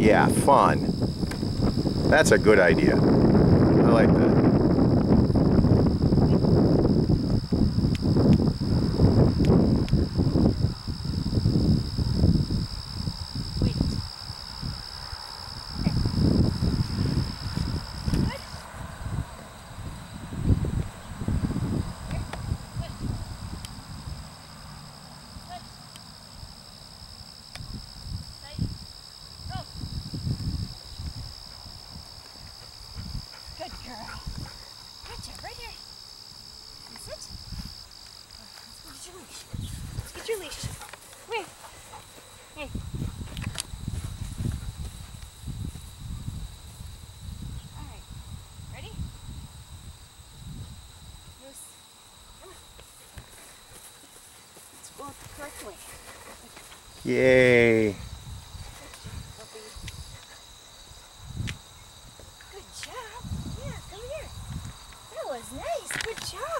Yeah, fun. That's a good idea. I like that. Girl. Gotcha, right here. Is it? Let's get your leash. Let's get your leash. Wait. Hey. Alright. Ready? Come. Let's the. Yay. Good